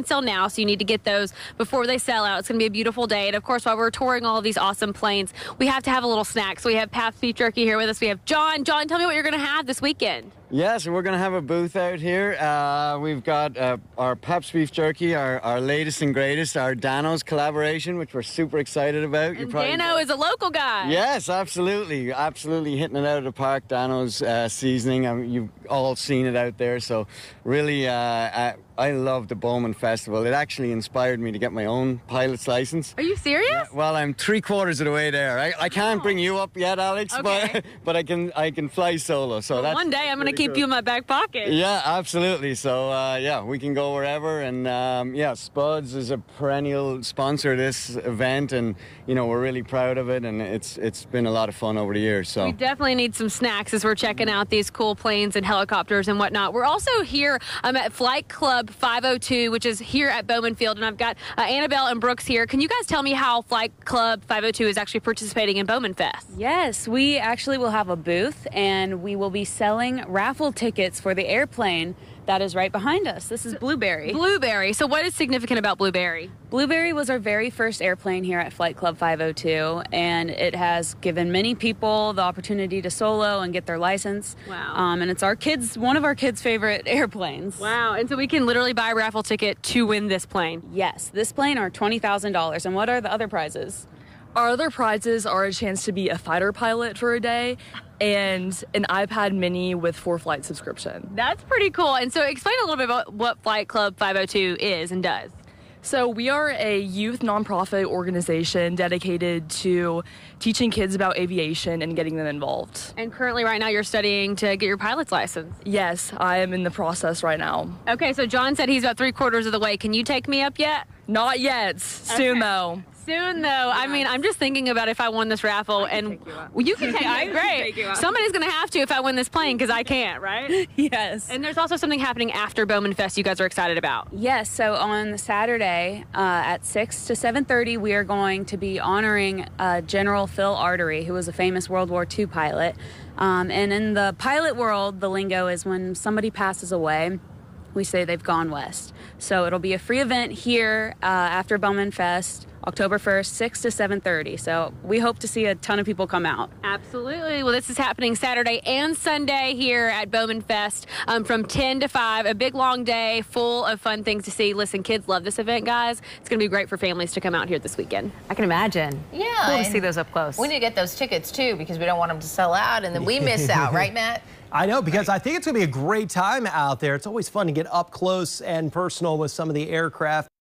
on sale now, so you need to get those before they sell out. It's going to be a beautiful day. And of course, while we're touring all of these awesome planes, we have to have a little snack. So we have Pabst Beef Jerky here with us. We have John. John, tell me what you're going to have this weekend. Yeah, so we're going to have a booth out here. Uh, we've got uh, our Pabst Beef Jerky, our, our latest and greatest, our Dano's collaboration, which we're super excited about. And Dano is a local guy. Yes, absolutely. Absolutely hitting it out of the park. Dano's uh, seasoning. I mean, you've all seen it out there. So, really, uh, I, I love the Bowman Festival. It actually inspired me to get my own pilot's license. Are you serious? Yeah, well, I'm three quarters of the way there. I, I can't Oh. bring you up yet, Alex, Okay. but but I can I can fly solo. So Well, that's one day I'm going to keep you in my back pocket. Yeah, absolutely. So uh, yeah, we can go wherever, and um, yeah, Spuds is a perennial sponsor of this event, and you know we're really proud of it, and it's it's been a lot of fun over the years. So We definitely need some snacks as we're checking out these cool planes and helicopters and whatnot. We're also here um, at Flight Club 502, which is here at Bowman Field, and I've got uh, Annabelle and Brooks here. Can you guys tell me how Flight Club 502 is actually participating in Bowman Fest? Yes, we actually will have a booth and we will be selling raffle tickets for the airplane that is right behind us. This is Blueberry. Blueberry. So, what is significant about Blueberry? Blueberry was our very first airplane here at Flight Club 502, and it has given many people the opportunity to solo and get their license. Wow. Um, and it's our kids, one of our kids' favorite airplanes. Wow. And so we can literally buy a raffle ticket to win this plane. Yes, this plane are $20,000. And what are the other prizes? Our other prizes are a chance to be a fighter pilot for a day and an iPad mini with ForeFlight subscription. That's pretty cool. And so, explain a little bit about what Flight Club 502 is and does. So, we are a youth nonprofit organization dedicated to teaching kids about aviation and getting them involved. And currently, right now, you're studying to get your pilot's license. Yes, I am in the process right now. Okay, so John said he's about three quarters of the way. Can you take me up yet? Not yet, soon Okay. though. Soon, though. I mean, I'm just thinking about if I won this raffle, and you. You can take I me. Great. take you up. Somebody's gonna have to if I win this plane because I can't, right? Yes. and there's also something happening after Bowman Fest. You guys are excited about. Yes, so on Saturday uh, at 6 to 7.30, we are going to be honoring uh, General Phil Ardery, who was a famous World War II pilot. Um, and in the pilot world, the lingo is when somebody passes away, we say they've gone west. So it'll be a free event here uh, after Bowman Fest, October 1st, 6 to 7.30. So we hope to see a ton of people come out. Absolutely. Well, this is happening Saturday and Sunday here at Bowman Fest um, from 10 to 5. A big long day full of fun things to see. Listen, kids love this event, guys. It's going to be great for families to come out here this weekend. I can imagine. Yeah. Cool to see those up close. We need to get those tickets too because we don't want them to sell out and then we miss out, right, Matt? I know, because I think it's going to be a great time out there. It's always fun to get up close and personal with some of the aircraft.